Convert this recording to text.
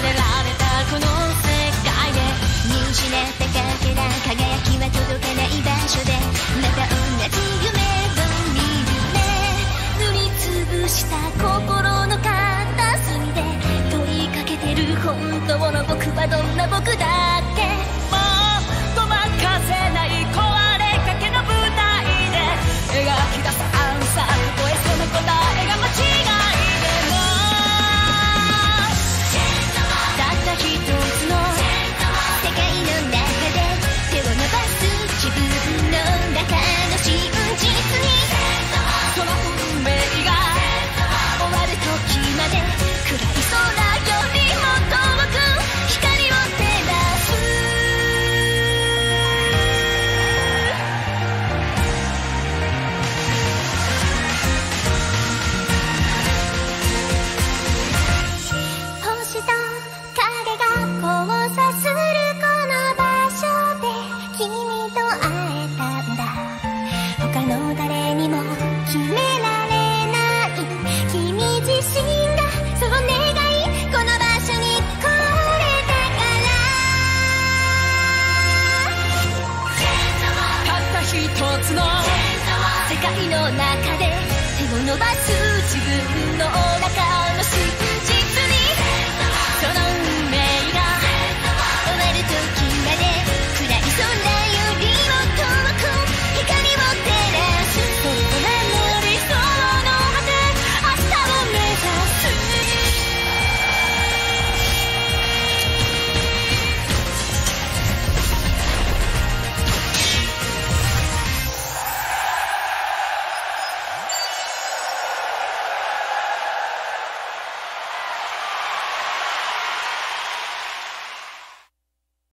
られたこの世界で虹たつの世界の中で手を伸ばす自分。